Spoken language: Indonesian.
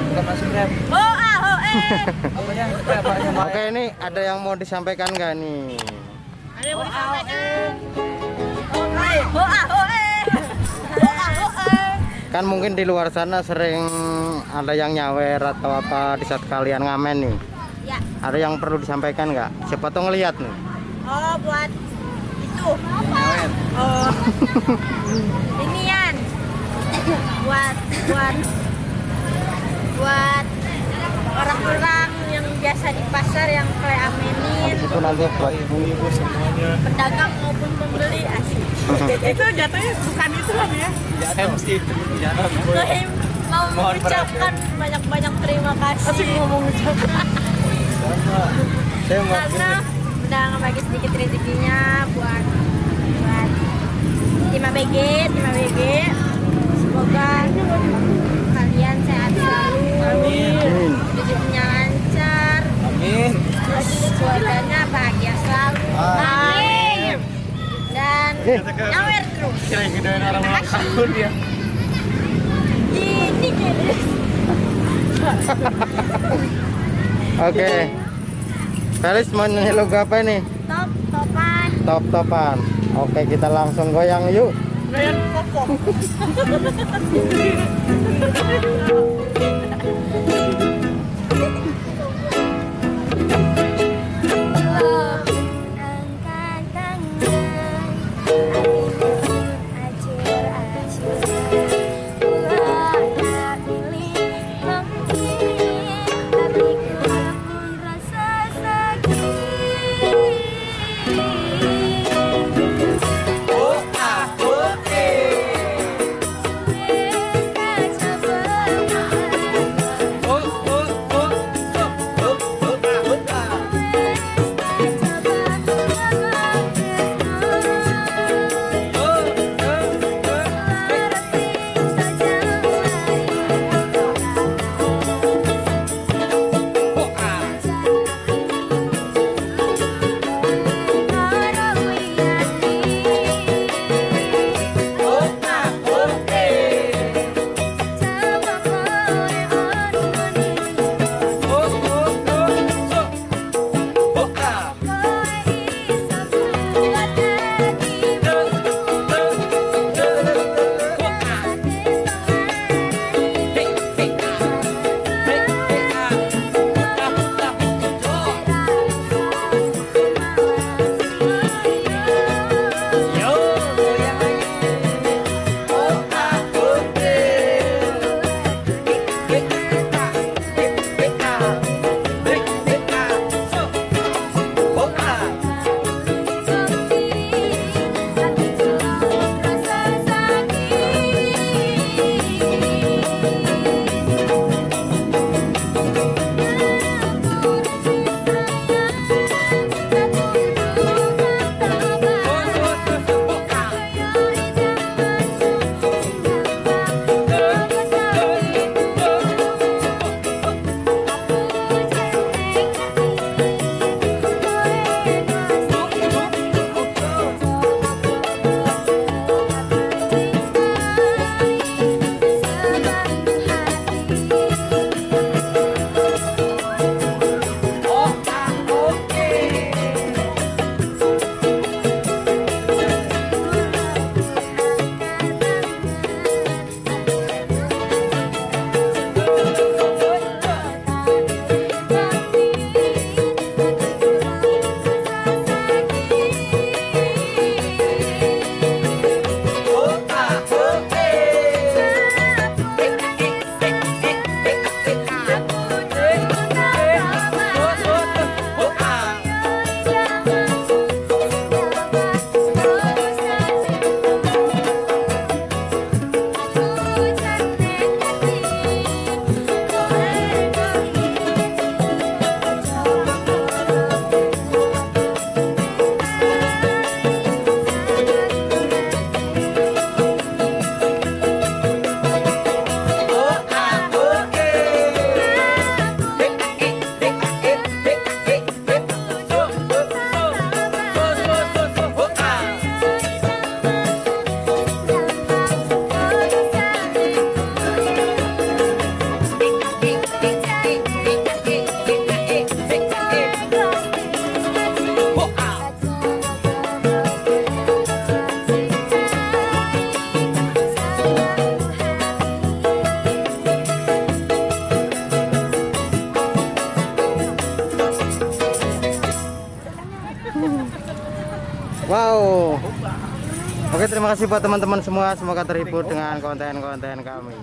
bukan masuk rem. Oh ah oh eh. Apanya? Apanya? Oke ini ada yang mau disampaikan nggak nih? Ada yang mau disampaikan. Oh ah oh eh. Kan mungkin di luar sana sering ada yang nyawer atau apa di saat kalian ngamen nih. Ya. Ada yang perlu disampaikan nggak? Siapa tuh ngeliat nih? Oh buat itu. Oh. Inian. Buat buat buat orang-orang yang biasa di pasar yang kayak amenin Itu nanti buat Ibu-ibu semuanya. pedagang maupun pembeli asik. itu jatuhnya bukan itu kan ya. MC itu mau Mohon mengucapkan banyak-banyak terima kasih. Asik ngomong mau karena udah ngebagi sedikit rezekinya buat buat tim ABG, tim ABG. Semoga kalian selalu, Amin. rezekinya lancar, Amin. terus keluarganya bahagia selalu. Amin. Dan Eh. nyawer terus. Kira gedein orang ulang tahun ya. Ini guys. Oke. Felis mau nyanyi lagu apa nih? Top topan. Top topan. Oke kita langsung goyang yuk. Popok Wow. Oke, terima kasih buat teman-teman semua. Semoga terhibur dengan konten-konten kami.